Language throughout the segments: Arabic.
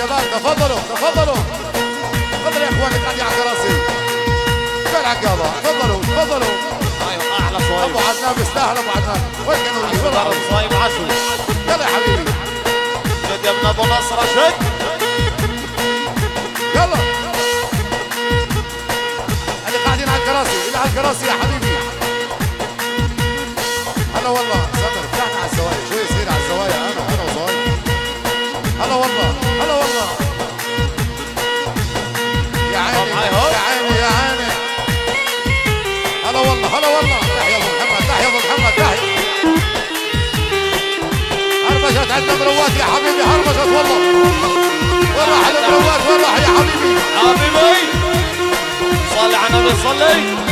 الشباب تفضلوا تفضلوا. تفضلوا يا إخواني قاعدين على الكراسي. فين عقابه تفضلوا تفضلوا. أيوه أحلى صايب. أبو عدنان بيستاهل أبو عدنان. وين كانوا ضرب صايب عشو يلا يا حبيبي. شد يا ابن أبو نصره شد يلا. اللي قاعدين على الكراسي اللي على الكراسي يا حبيبي. هلا والله. هلا والله هلا والله. يا عيني. يا عيني يا عيني. هلا والله هلا والله. تحيا أبو محمد تحيا أبو محمد تحيا هربشت عندنا مروات يا حبيبي هربشت والله. وين راح المروات؟ وين راح يا حبيبي؟ حبيبي صلي على النبي صلي.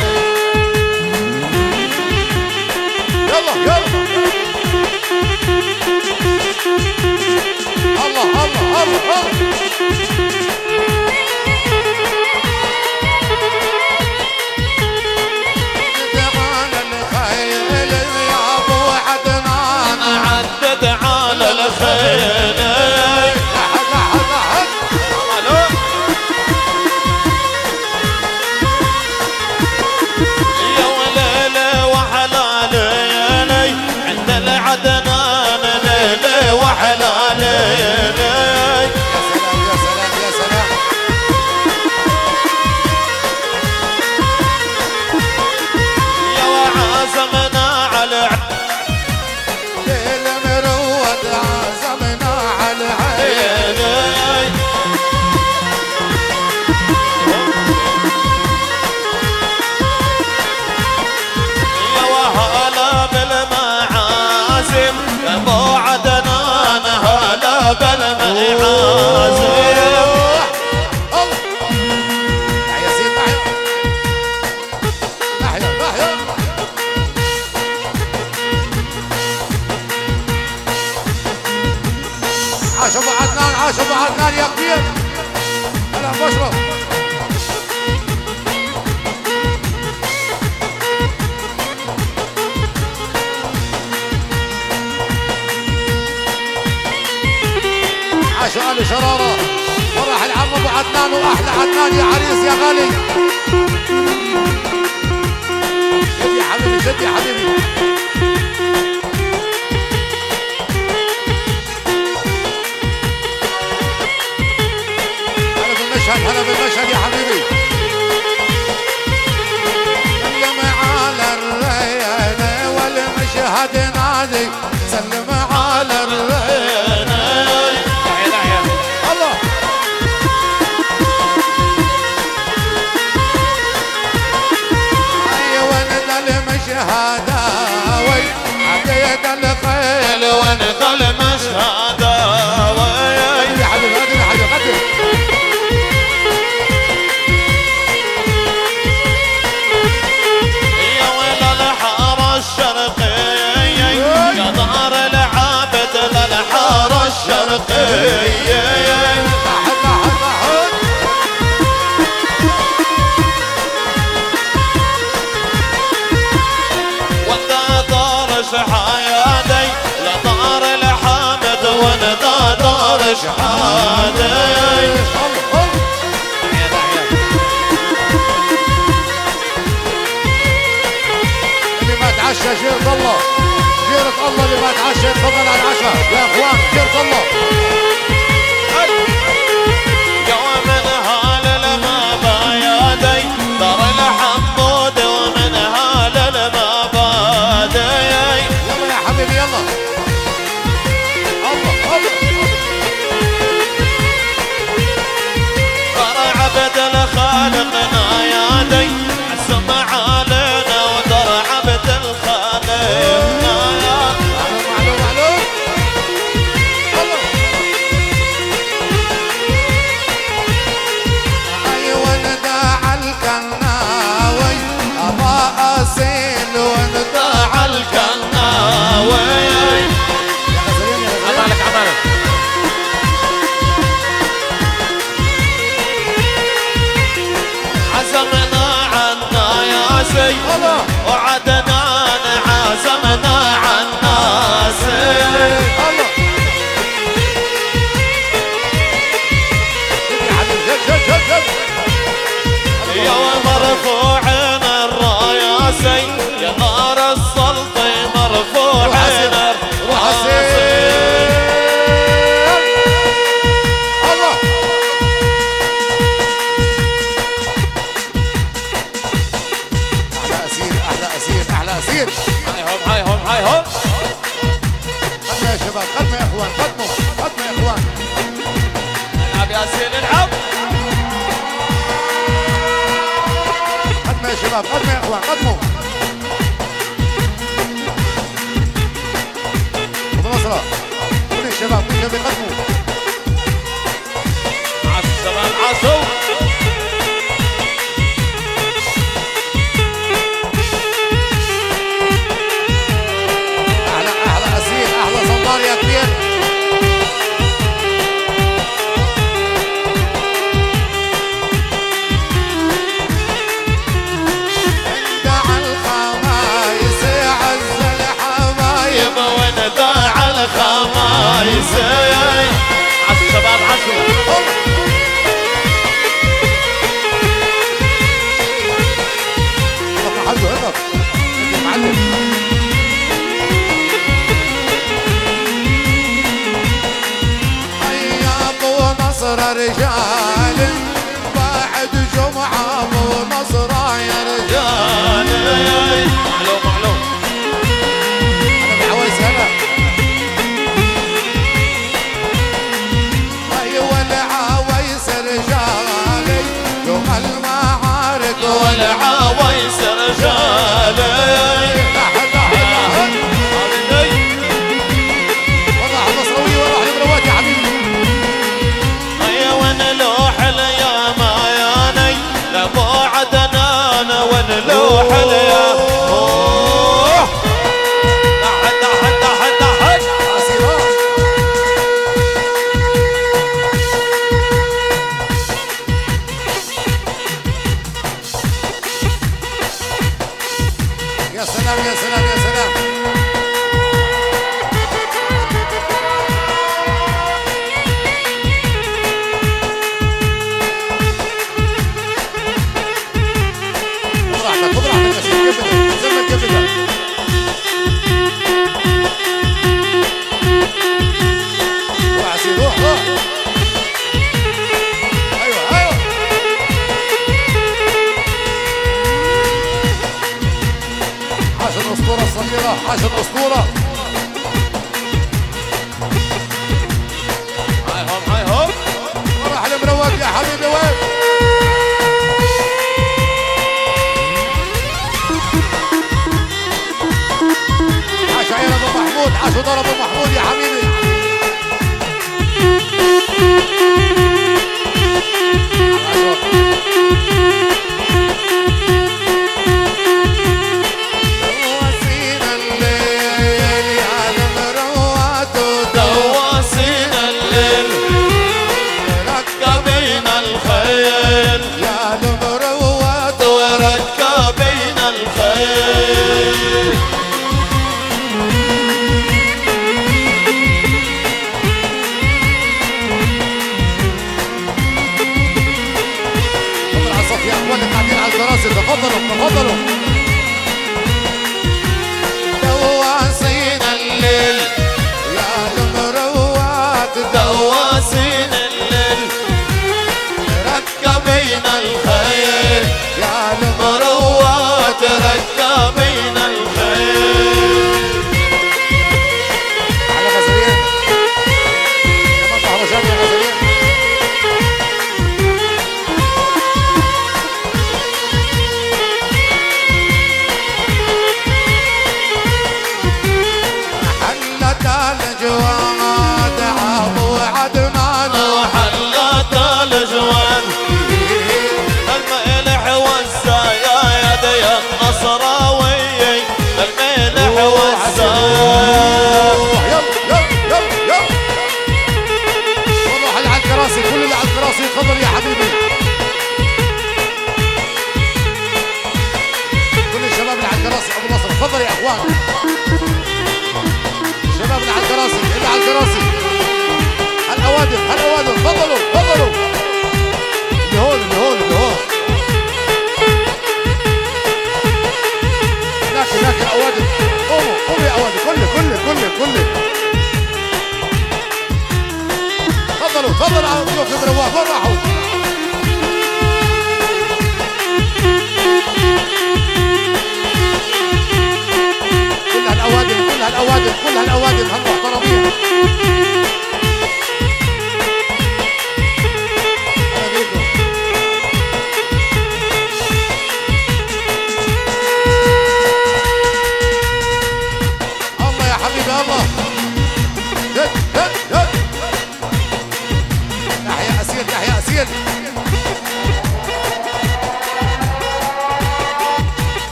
الله الله حبيبي. هلا بالمشهد هلا بالمشهد يا حبيبي. سلم على الريان والمشهد نادي سلم دار شحادي الله الله اللي ما تعشى جيرة الله. جيرة الله اللي ما تعشى تفضل على العشاء. يا أخوان جيرة الله. desire. الكرة الصغيرة حاج الأسطورة. هاي هوب وراح المروق يا حبيبي وين؟ شعير أبو محمود عاشو ضرب أبو محمود يا حبيبي.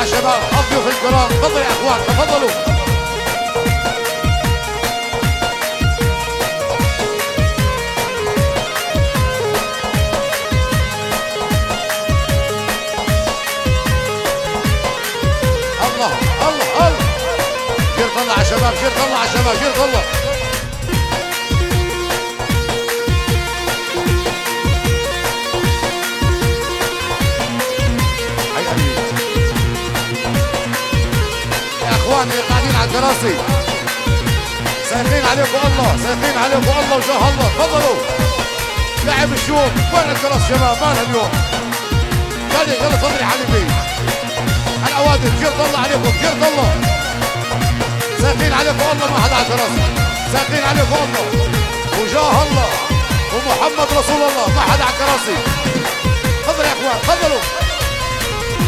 يا شباب الضيوف الكرام تفضل يا أخوان تفضلوا. الله الله الله. شير طلع يا شباب شير طلع يا شباب شير طلع. اللي قاعدين على الكراسي سايقين عليكم الله سايقين عليكم الله وجاه الله. تفضلوا. لعب الشوط. وين الكراس شباب؟ مالها اليوم؟ يلا يلا تفضل يا حبيبي. الأوادم كير طلع عليكم كير طلع ساقين عليكم الله ما حدا على الكراسي ساقين عليكم الله. وجاه الله. ومحمد رسول الله ما حدا على الكراسي تفضل يا إخوان تفضلوا.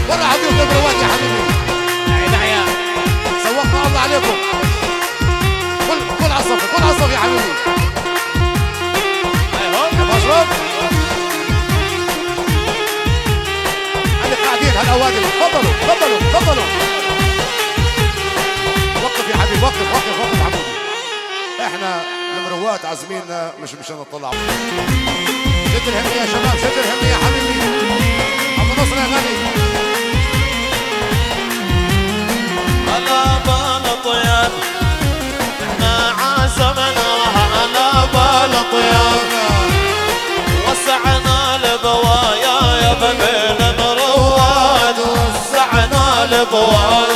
ورا حبيب البروات يا حبيبي. الله عليكم. كل كل عصف كل عصف يا حبيبي. يا مشرب اللي قاعدين هالاوادم تفضلوا تفضلوا تفضلوا. وقف يا حبيبي وقف وقف وقف حبيبي. إحنا المروات عازميننا مش مش نطلع شد الهمية يا شباب شد الهمية يا حبيبي. أبو نصر يا غالي. على بال طيان إحنا عزمنا على بال طيان وسعنا البوايا يا بنين الرواد وسعنا البوايا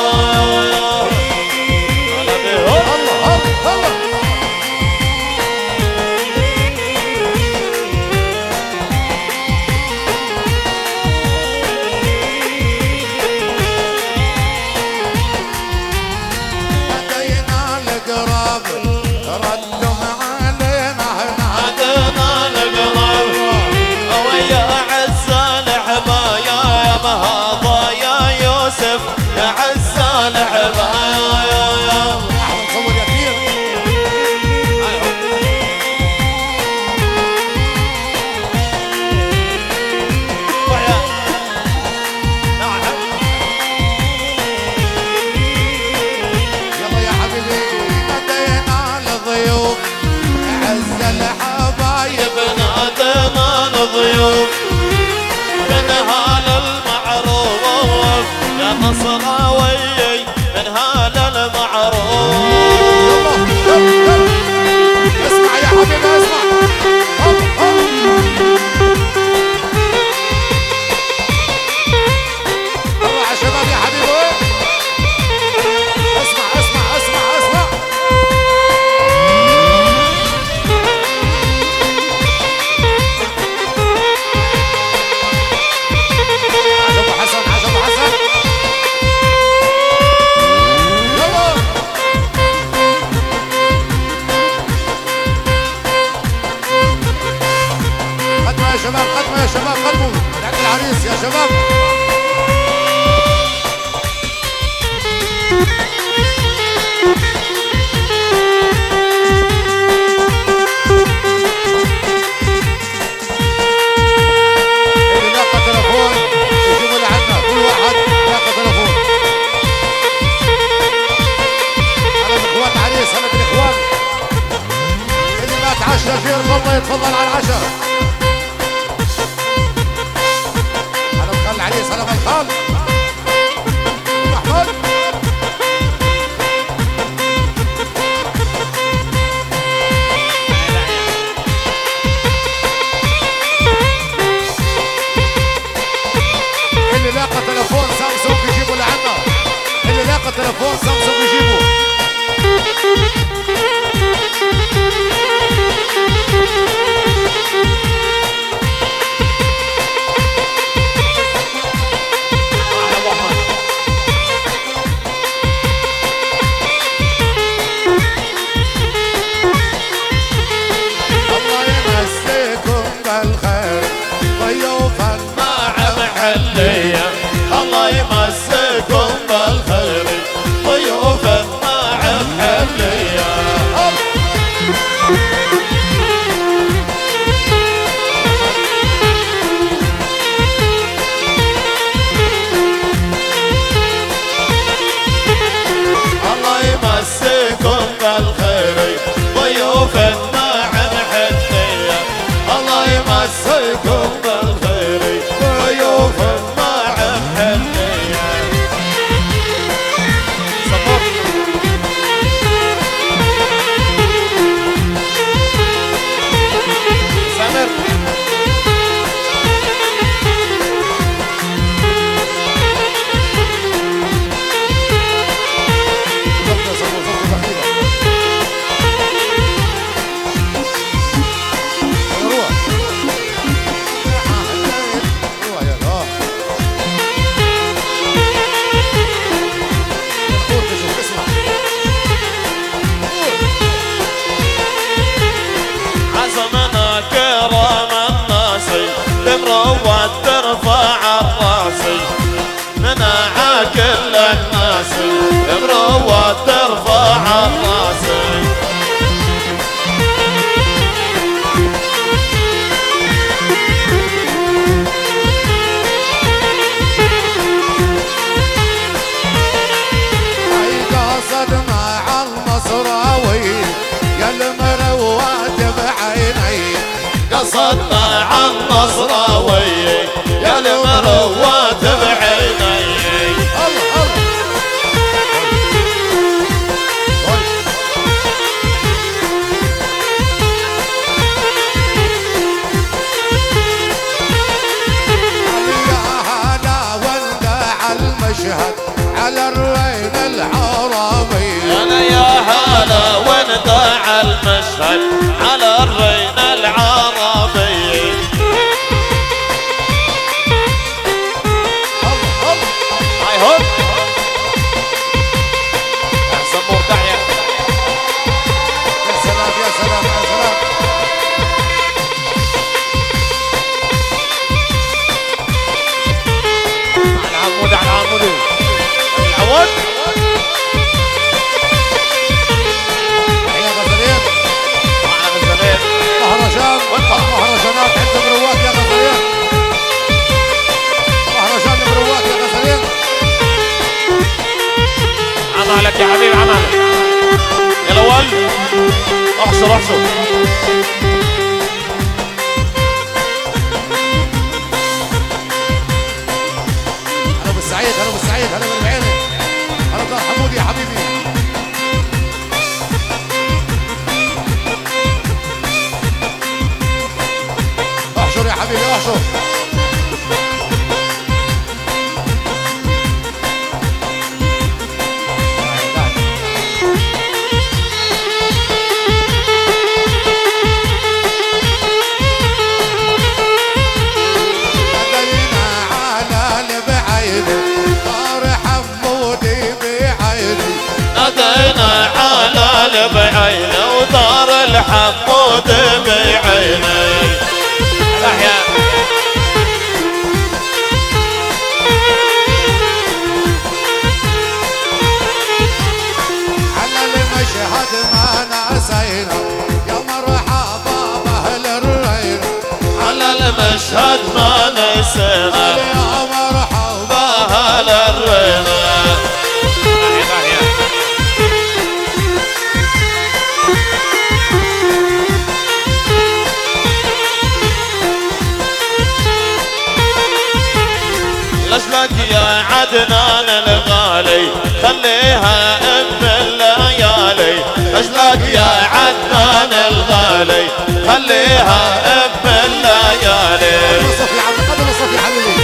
خليها ام الليالي صفي عم قدر صفي حبيبي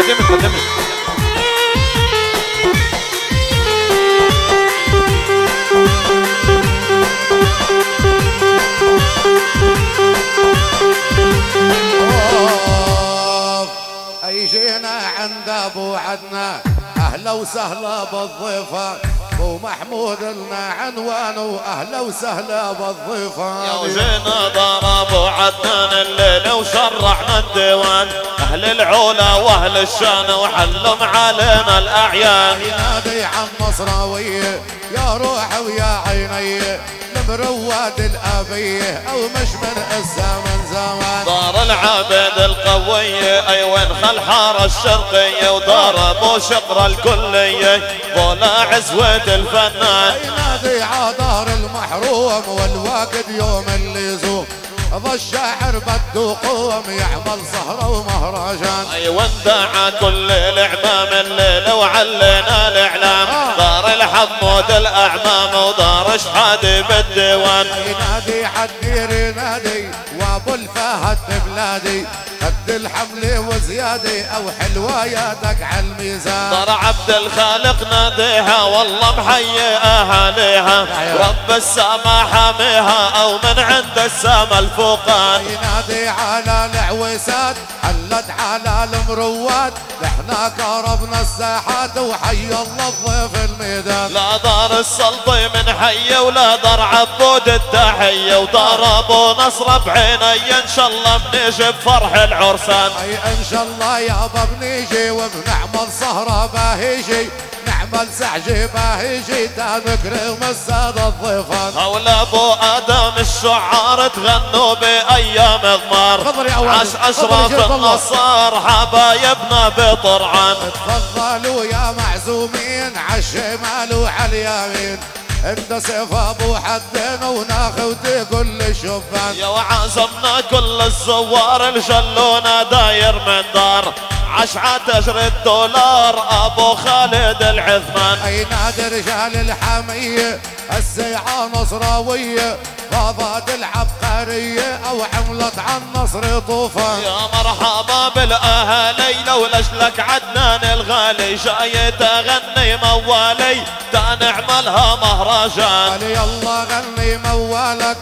قدمت قدمت. أي جينا عند أبو عدنان أهلا وسهلا بالضيفان أبو محمود لنا عنوانه أهلا وسهلا يا بالضيفان وجينا ضرب عدنان الليل وشرعنا الديوان. أهل العلا واهل الشان وحلم علينا الأعيان. ينادي عن نصراوية يا روح ويا عيني المرواد الأبية أو مش من الزمن زمان. دار العبد القوية أي وين خل حارة الشرقية ودار أبو شقرة الكلية بولا عزوة الفنان. ينادي عدار المحروم والواقد يوم اللزوم ذا الشاعر بده قوم يعمل سهرة ومهرجان. أي ودع كل الإعمام الليلة وعلينا الإعلام. دار الحمود الأعمام ودار شحادي بالديوان. ينادي حدير ينادي وأبو الفهد بلادي. قد الحمل وزيادة أو حلوة يدك على الميزان. دار عبد الخالق ناديها والله محيي أهاليها. رب السما حاميها أو من عند السما الفوقان. ينادي على العويسات حلت على المروات إحنا قربنا الساحات وحي الله الضيف الميدان. لا دار السلطي من حي ولا دار عبود التحية. ودار أبو نصر بعيني. إن شاء الله بنيجي بفرح العرسان. أي إن شاء الله يابا بنيجي وبنعمل سهرة باهيجي. نعمل سعجي باهيجي تنكرم السادة الضيفان هولا أبو آدم الشعار تغنوا بأيام غمار. عش اشرف. النصار حبايبنا بطرعان تفضلوا يا معزومين عالشمال وعلى اليمين انت سيف أبو حدين وناخذ كل الشبان يا وعزمنا كل الزوار الجلونا داير من دار. عشعة تجري الدولار أبو خالد العثمان. أي نادي رجال الحمية السيعة نصراوية غابات العبقرية أو عملت عن نصر طوفان. يا مرحبا بالأهالي لو لك عدنان الغالي جاي تغني موالي تنعملها مهرجان. قال يلا غني موالك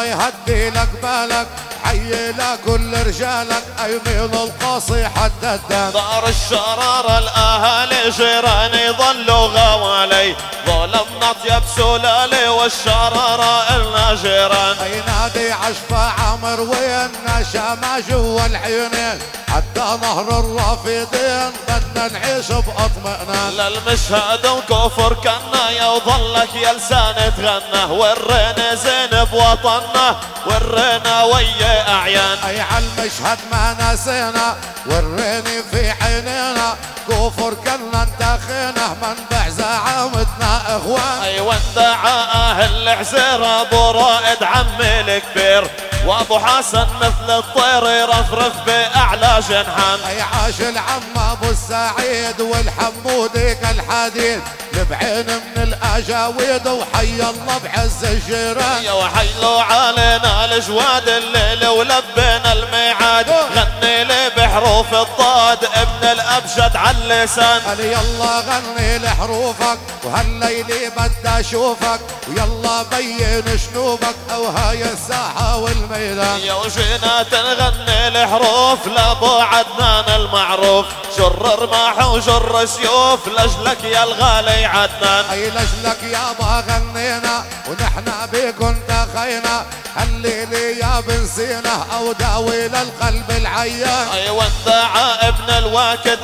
الله يهدي لك بالك حي لكل رجالك ايمين القاصي حتى الدم. دار الشرار الاهالي جيراني ظلوا غوالي. ظلمنا طيب سلالي والشرارة إلنا جيران. أي نادي عشفة عمر وين شما جوا العينين. حتى نهر الرافدين بدنا نعيش بأطمئنان. للمشهد وكفر كنا يا وظلك يا لسان تغنى ورينا زين بوطننا ورينا ويا أعيان. أي عالمشهد ما نسينا وريني في عينينا كفر كنا انتخينا منبع زعامتنا إخوان. اي وندع أهل العزير أبو رائد عمي الكبير وأبو حسن مثل الطير يرفرف بأعلى جنحان. أي عاش العم أبو السعيد والحمودي كالحديد بعين من الأجاويد وحي الله بعز الجيران. يا وحيلو علينا الجواد الليل ولبينا الميعاد. غني لي بحروف الضاد ابن الابجد على اللسان قال يلا غني لحروفك وهالليلي بدي أشوفك ويلا بين شنوبك أو هاي الساحة والميدان. يا وجينا تنغني لحروف لابو عدنان المعروف. جر رماح وجر سيوف لجلك يا الغالي عدنان. أي لجلك يابا غنينا ونحن بيكن تخينا. الليلي يا بن سينا أو داوي للقلب العيان. أي ودع ابن الواكد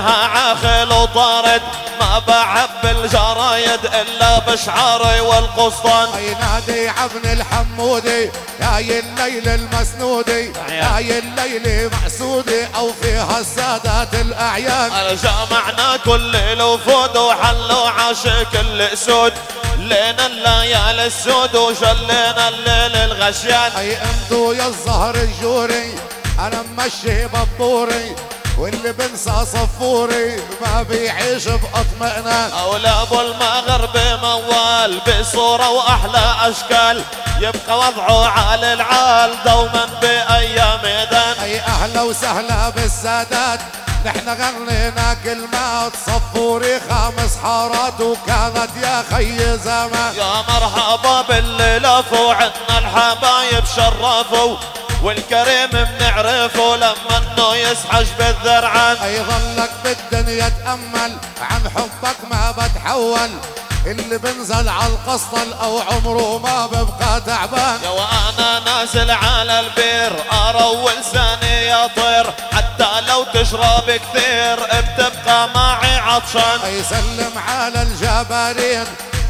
ابنها عاخل وطارد. ما بعب الجرايد إلا بشعاري والقسطن. أي نادي عبن الحمودي يا الليل المسنودي. يا الليل معسودي أو فيها السادات الأعيان. جمعنا كل الوفود وحلوا عاشق الأسود. لينا الليالي السود وجلينا الليل الغشيان. أي انتو يا الزهر الجوري أنا ممشي بطوري واللي بنسى صفوري ما بيعيش بأطمئنان. اولى أبو المغرب موال بصورة وأحلى أشكال. يبقى وضعه على العال دوما بأيام ميدان أي أهلا وسهلا بالسادات. نحن غنينا كلمات صفوري خمس حارات وكانت يا خي زمان. يا مرحبا باللي لفوا عنا الحبايب شرفوا. والكريم بنعرفه لما انه يسحج بالذرعان أي ظلك بالدنيا تأمل عن حبك ما بتحول. اللي بنزل على القسطل أو عمره ما ببقى تعبان. يا وأنا نازل على البير أرول لساني يا طير حتى لو تشرب كثير بتبقى معي عطشان. أي سلم على الجبارين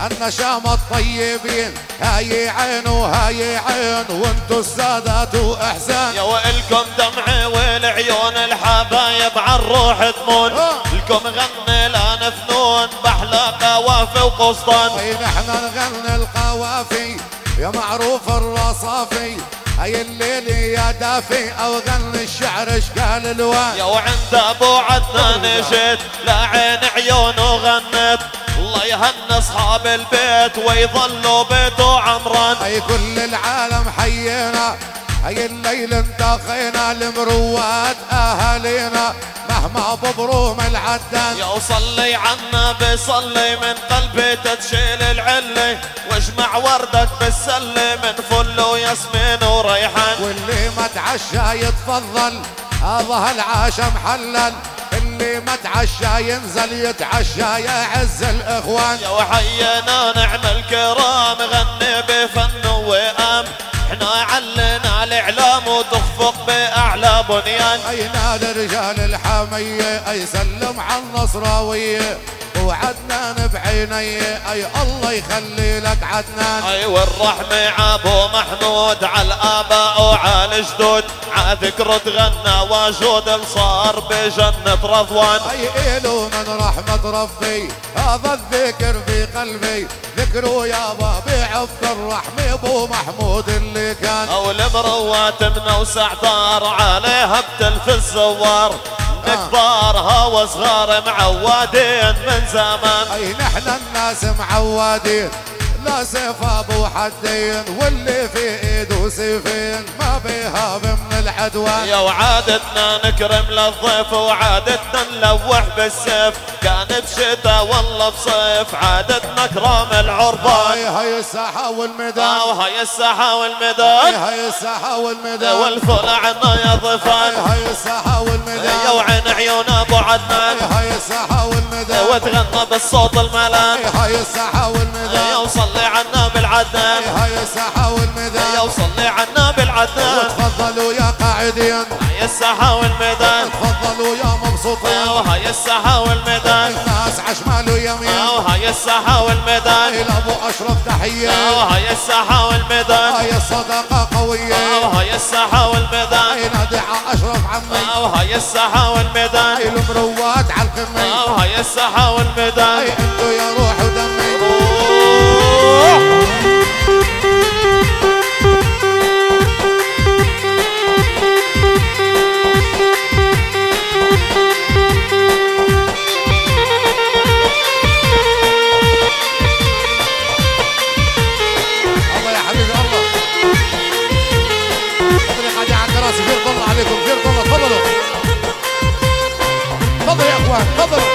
النشام الطيبين هاي عين وهاي عين وانتو السادات وإحسان. يا وإلكم دمعي والعيون الحبايب عالروح تمون. آه. لكم غني لا نفنون بحلى قوافي وقسطن. أي نحن نغني القوافي يا معروف الرصافي أي الليل يا دافي أو غني الشعر إشكال الوان. يا وعند أبو عدنان جيت لعين عيونه غنت. يهني أصحاب البيت ويظلوا بيته عمران. أي كل العالم حيينا أي الليل انتقينا لمروات أهالينا مهما ببروم العدان يا وصلي عنا بصلي من قلبي تتشيل العلة واجمع وردك بالسلة من فل وياسمين وريحان. واللي ما تعشى يتفضل هذا العاش محلل. اللي ما تعشى ينزل يتعشى يا عز الإخوان. يا وحينا نعمل كرام غني بفن وئام إحنا علنا الإعلام وتخفق بأعلى بنيان. اي نال رجال الحمية أي سلم على النصراوية. وعدنان بعيني. أي الله يخلي لك عدنان. أي والرحمة عابو محمود على الآباء وعلى الجدود. ع ذكر تغنى وجود صار بجنة رضوان. أي إلو من رحمة ربي. هذا الذكر في قلبي. ذكروا يا بابي عبد الرحمة أبو محمود اللي كان. أو المروات من وسعطار عليها بتلف الزوار. كبارها وصغار معودين من زمان. أي نحن الناس معودين. لا سيف أبو حدين واللي في إيده سيفين. ما بيهاب من العدوان. يا وعادتنا نكرم للضيف وعادتنا نلوح بالسيف. كان بشتا والله بصيف عادتنا كرام العربان هاي هاي الساحة والميدان. وهاي الساحة والميدان. هاي الساحة والميدان. والفل عنا يا هاي ضيفان هاي الساحة والميدان. يا وعين عيون أبو عدنان. هاي الساحة والميدان. وتغنى بالصوت الملان. هاي الساحة والميدان. يا وصلي عنا بالعدنان هاي الساحة يا والميدان وصلي عنا بالعدنان وتفضلوا يا قاعدين. هاي الساحة والميدان. تفضلوا يا مبسوطين. وهاي الساحة والميدان. الناس عشمال ويمين الساحة والميدان. إلى أبو أشرف تحية. وهاي الساحة والميدان. هاي الصداقة قوية. وهاي الساحة والميدان. هاي نادع أشرف عمي. وهاي الساحة والميدان. هاي المروات على القمة. وهاي الساحة والميدان. هاي انتو يا روح تفضلوا يا اخوان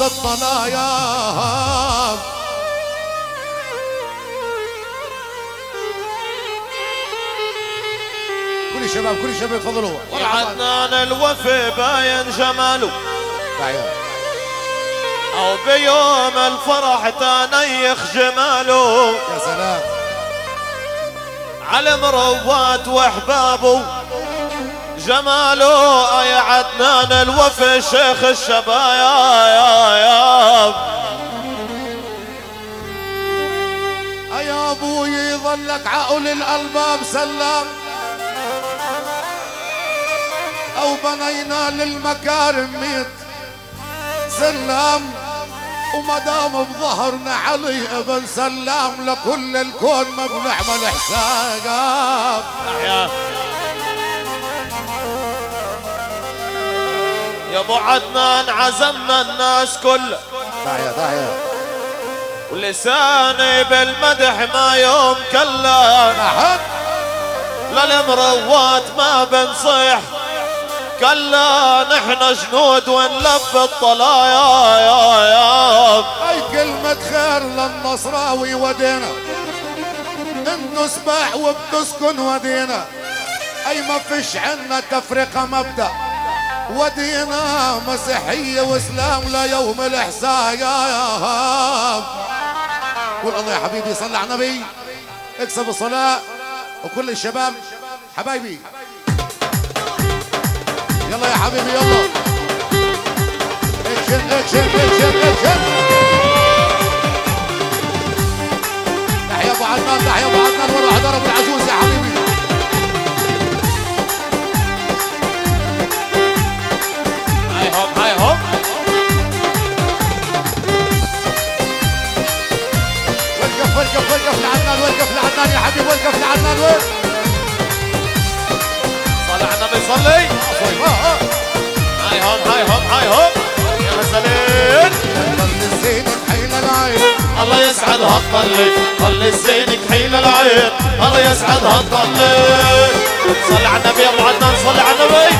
الطلايا كل الشباب كل تفضلوا ورا عباد. عدنان الوفي باين جماله. أو بيوم الفرح تنيخ جماله. يا سلام. على مروات وأحبابه. جماله يا عدنان الوفي شيخ الشبايا يا يا يا أبوي ظلك عقل الألباب سلام أو بنينا للمكارم ميت سلام وما دام بظهرنا علي ابن سلام لكل الكون ما بنعمل حساب يا أبو عدنان عزمنا الناس كل. داعية داعية ولساني بالمدح ما يوم كلا للمروات ما بنصيح. كلا نحن جنود ونلف الطلايا يا يا. اي كلمة خير للنصراوي ودينا. انتو سباح وبتسكن ودينا. أي ما فيش عنا تفرقة مبدأ. ودينا مسيحية وإسلام ليوم الاحساء قول الله يا حبيبي صلى على النبي. اكسب الصلاة. وكل الشباب حبايبي. يلا يا حبيبي يلا. action action action action. تحيا أبو عدنان تحيا أبو وقف لعدنان وقف لعدنان يا حبيبي وقف لعدنان وقف صلى على النبي صلي. آه آه. هاي هم هاي هم هاي هم يا مسلين ضل الزين حيل العين. الله يسعد هالطلي طلي زينك حيل العين. الله يسعد هالطلي صلي على النبي يا ابو عدنان صلي على النبي.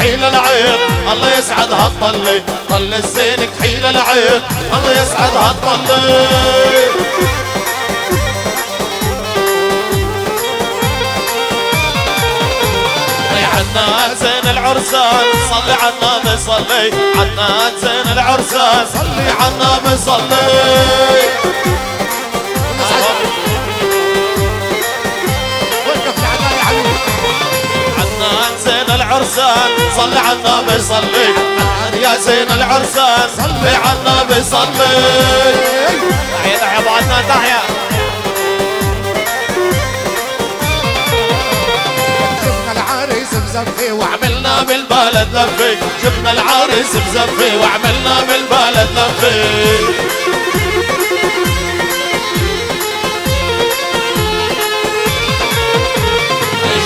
حيل العين. الله يسعد هالطلي طلي زينك حيل العين. الله يسعد هالطلي عنا زين العرسان. صلي على النبي صلي. عنا زين العرسان. صلي على النبي العرسان صلي على النبي صلي. يا زين العرسان صلي على النبي صلي. تحيا تحيا أبو عدنان تحيا شفنا العريس مزفي وعمل عملنا بالبلد لفي. جبنا العريس بزفي وعملنا بالبلد لفي.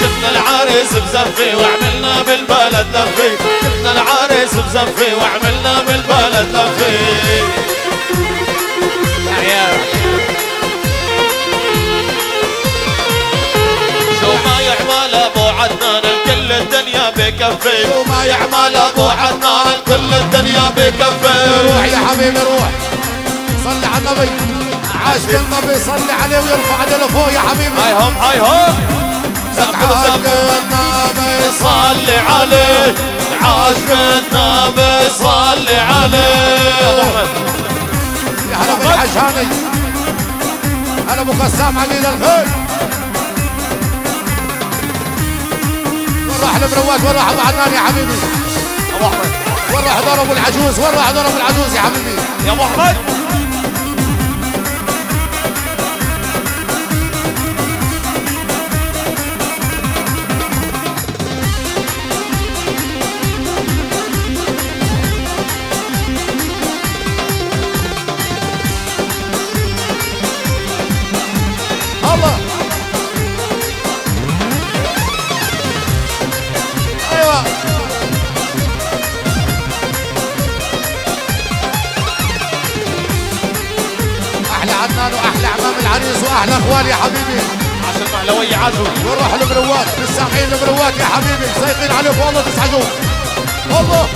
شفنا العريس بزفي وعملنا بالبلد لفي شفنا العريس بزفي وعملنا بالبلد لفي شو ما يعمل أبو عدنان كل الدنيا بكفي شو ما يعمل أبو عدنان الدنيا بكفي روح يا حبيبي روح. صلي على النبي. عاشق النبي صلي عليه ويرفع لفوق يا حبيبي. هاي هم هاي هم النبي صلي عليه عاشق النبي صلي عليه. يا هلا بالحاج هاني هلا أبو قسام عميد الخير. وين راح المروات وين راح ابو عدنان يا حبيبي؟ ابو احمد وين راح ضرب العجوز؟ وين راح ضرب العجوز يا حبيبي؟ يا ابو احمد العريس واحلى اخوال يا حبيبي. عشان مهلوية عجو ونروح المروات؟ للسامعين المروات يا حبيبي. مسيطرين عليكم والله تسعدوا والله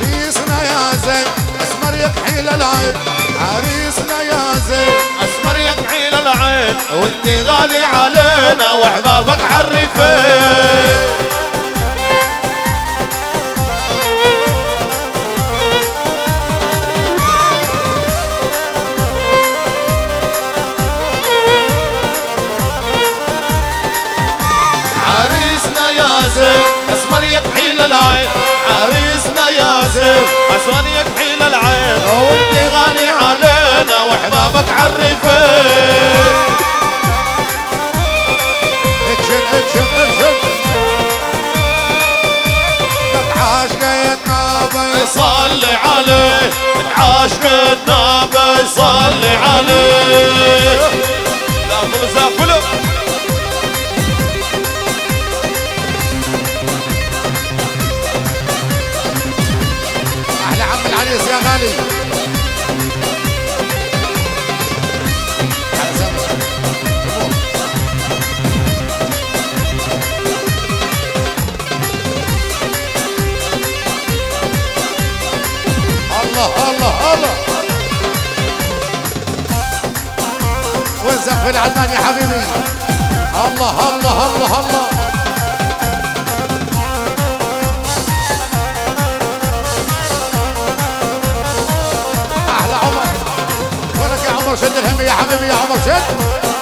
عريسنا يا زين أسمر يكحيل العين. عريسنا يا زين. أسمر يكحيل العين وانت غالي علينا وأحبابك حرفين عريسنا يا زين اسمر يكحيل العين. العين وانت غالي علينا واحبابك عرفين اكشن اكشن اكشن عاشقنا بيص صلي عليه عاشقنا بيصلي عليه. وين زف العدنان يا حبيبي. الله الله الله الله. أحلى عمر. ولك يا عمر شد الهم يا حبيبي يا عمر شد.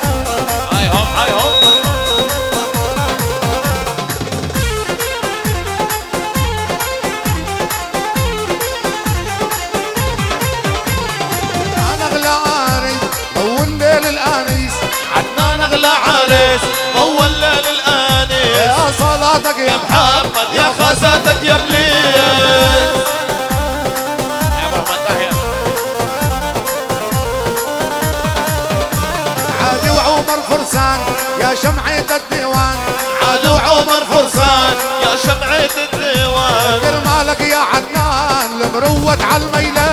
صلاتك يا محمد يا خزاتك يا تحيا عادي وعمر فرسان يا شمعة الديوان. عدو عمر فرسان يا شمعة الديوان. كرمالك يا عدنان المروت على الميلان.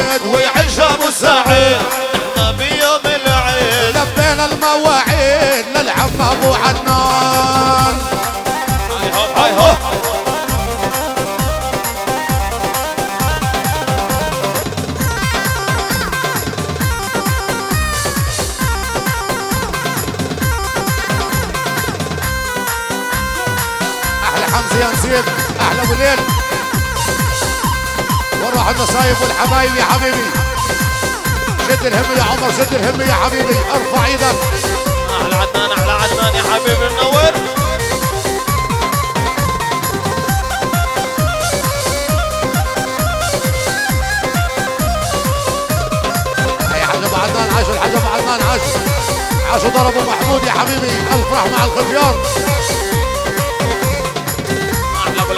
العيد ويعيش ابو سعيد إحنا بيوم العيد. لبينا المواعيد للعم أبو عدنان. هاي هو هاي هو. أحلى حمزة يا نسيب أحلى أبو ليل. وروح النصايب والحبايب يا حبيبي. شد الهم يا عمر شد الهم يا حبيبي. ارفع إيدك. أحلى عدنان أحلى عدنان يا حبيبي منور. يا حاج ابو عدنان عاشوا الحاج ابو عدنان عاشوا عاشوا ضربوا محمود يا حبيبي. الفرح مع الخفيار أحلى ابو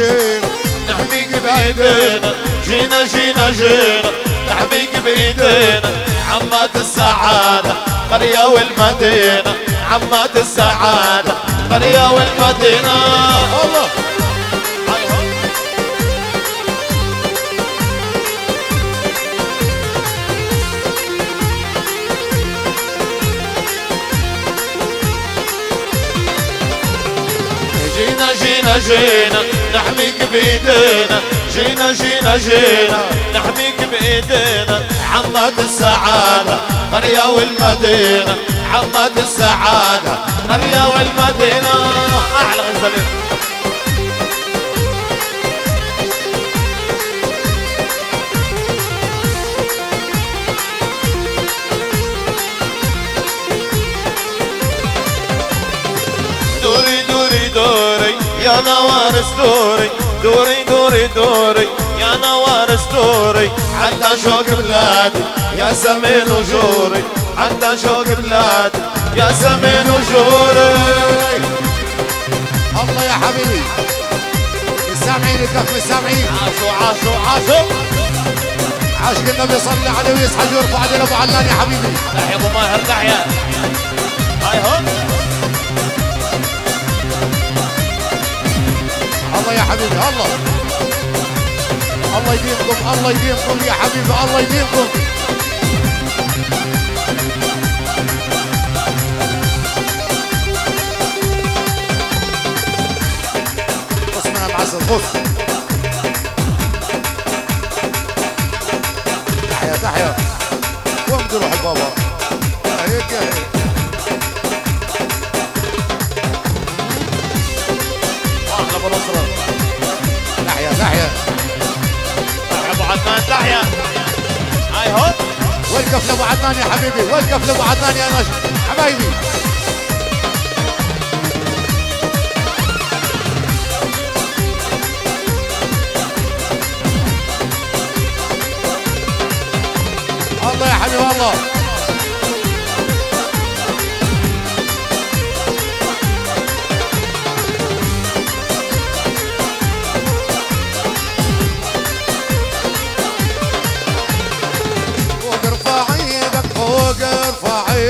جينا نحميك بإيدينا. جينا جينا جينا. نحميك بإيدينا. عمات السعادة قرية والمدينة. عمات السعادة قرية والمدينة. الله. جينا جينا جينا. نحميك بإيدينا جينا جينا جينا. نحميك بإيدينا عمات السعادة قرية والمدينة عمات السعادة قرية والمدينة. أحلى غزالين. يا نوار ستوري دوري دوري دوري. يا نوار ستوري عدى شوق بلادي يا سمين وجوري. عدى شوق بلادي يا سمين وجوري. الله يا حبيبي. السامعين الكف السامعين عاشوا عاشوا عاشوا عاشق النبي صلى عليه ويصحى ويرفع علينا ابو علان يا حبيبي. تحيا ابو ماهر تحيا هاي هون. الله يا حبيبي الله. الله يديمكم الله يديمكم يا حبيبي الله يديمكم بص من المعسل بص. تحيا تحيا وين بدي أروح بابا يا هيك هيك. أحلى ابو نصره والكف لأبو عدنان يا حبيبي والكف لأبو عدنان يا نجم حبايبي. الله يا حبيب الله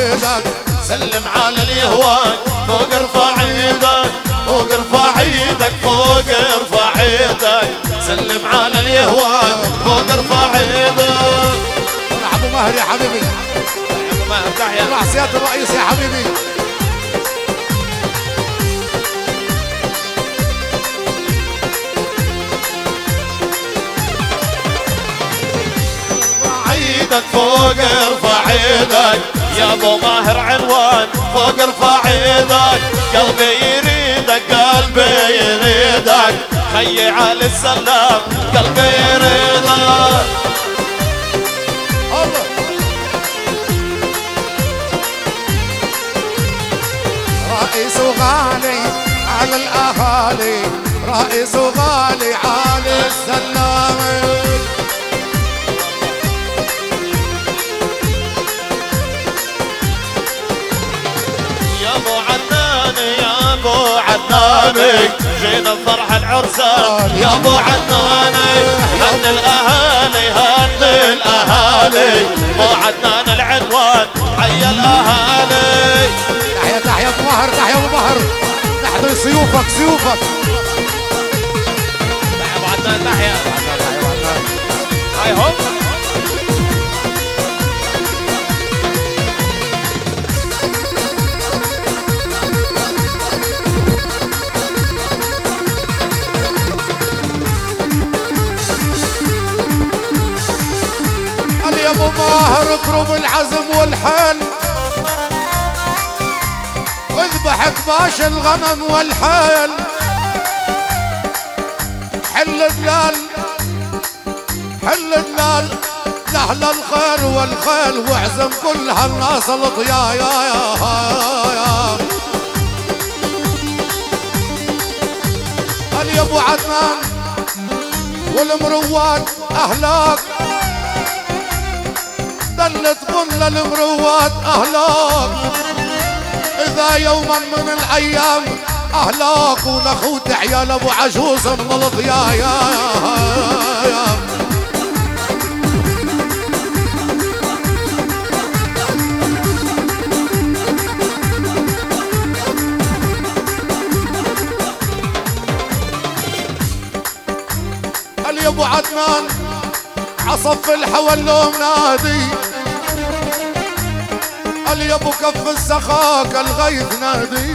إيدك سلم على اليهوان فوق ارفع إيدك فوق ارفع إيدك فوق ارفع إيدك سلم على اليهوان فوق ارفع إيدك ابو ماهر يا حبيبي. ابو ماهر تحيا طلع سيادة الرئيس يا حبيبي. فوق ارفع إيدك يا ابو ماهر عنوان فوق ارفع إيدك قلبي يريدك قلبي يريدك. خيي على السلام قلبي يريدك. رئيس غالي على الأهالي رئيس غالي على السلام. عدنان جينا بفرح العرسان يا أبو عدنان. هن الأهالي هن الأهالي. أبو عدنان العنوان حي الأهالي. تحيا تحيا أبو مهر تحيا أبو مهر نحضر سيوفك سيوفك. يا أبو عدنان تحيا تحيا. هاي هم اضرب العزم والحل اذبح كباش الغنم والحيل حل دلال حل دلال لأهل الخير والخيل واعزم كل هالناس يا يا يا قال يا أبو عدنان والمروات أهلاك؟ دلت كل المروات أهلاك. إذا يوما من الأيام أهلاك ونخوت عيال أبو عجوز الضيا يا يا يا أبو عدنان عصف الحول لهم نادي. قال يا ابو كف السخاك الغيث نادي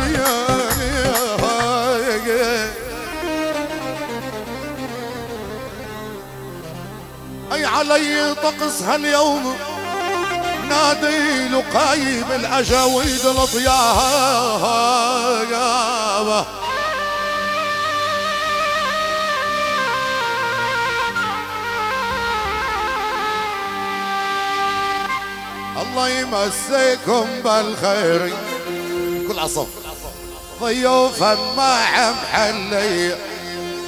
أي علي طقس هاليوم نادي لقايم الأجاويد الاطياب الله يمسيكم بالخير. كل عصف ضيوفا ما عم حلي.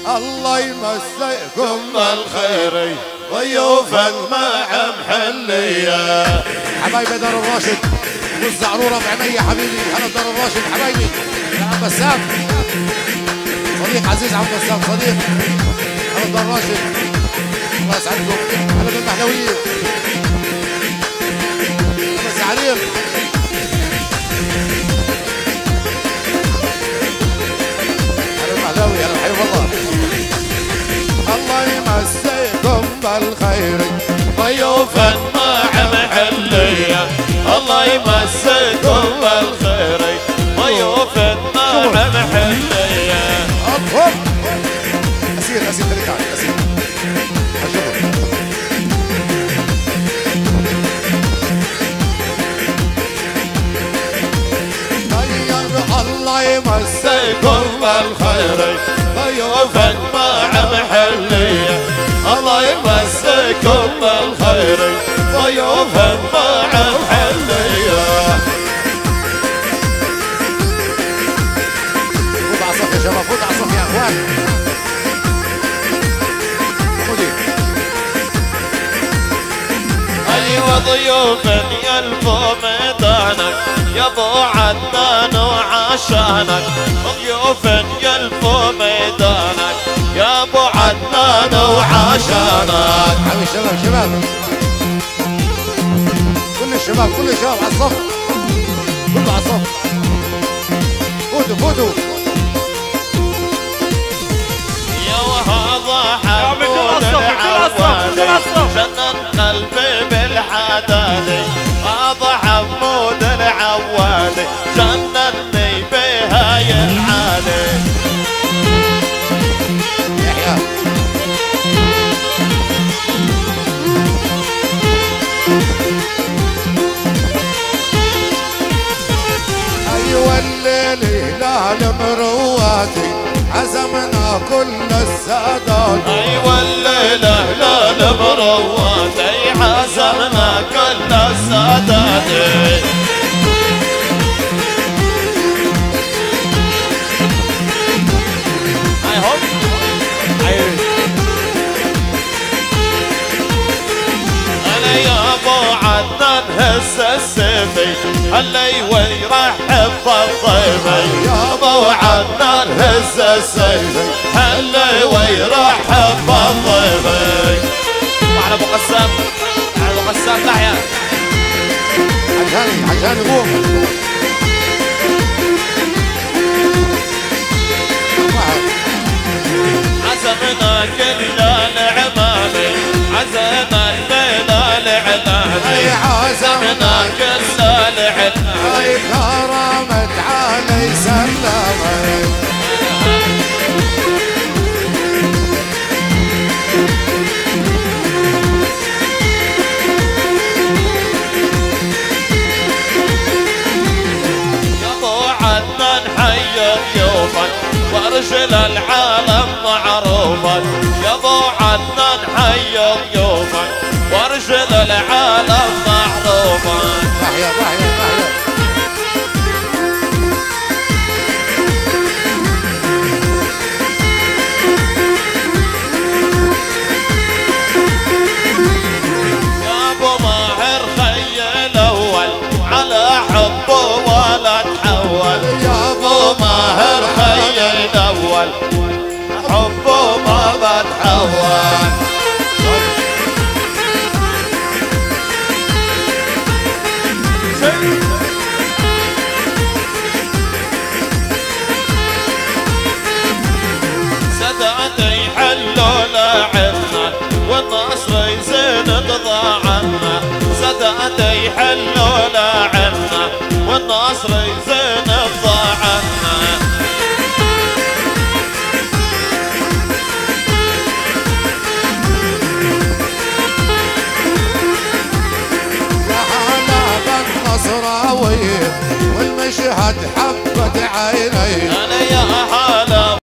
الله يمسيكم بالخير. ضيوفا ما عم حليا حبايبي دار الراشد والزعرورة بعيني حبيبي. هلا دار الراشد حبايبي. يا عم بسام صديق عزيز عم بسام صديق. هلا دار الراشد. الله يسعدكم. هلا بالمحلوية عليك الله يمسيكم بالخير. ضيوفا الله يمسكم بالخير. بالخير ضيوفا مع محلية الله يمسكم بالخير ضيوفا مع محلية على الصف يا شباب على الصف يا اخوان. أيوه ضيوف يلفوا ميدانك. يا ابو عدنان وعشانك ضيوف يلفوا ميدانك يا ابو عدنان وعشانك. حبيبي الشباب شباب. كل الشباب كل الشباب على الصف. كله على الصف. فوتوا فوتوا. جنن قلبي بالحدادي. هذا حمود العوادي جنني بهاي العالي أيوه الليل هلال مرواتي عزمنا كل السادات. أيوه الليلة لا المروات أي حزمنا كل السادات. أنا يا أبو عدنان هز السيفي اللي ويرحب بالضيفي يا ابو عدنان هز السيفي اللي ويرحب بالضيفي وعلى أبو قسام. على أبو قسام تحيا عجاني عجاني قوم وارجل العالم معروفك يا ابو عدنان حي سدعت يحلوا لعنا والنصر يزين قضى عنا سدعت يحلوا لعنا والنصر والمشهد حبت عيني. أنا يا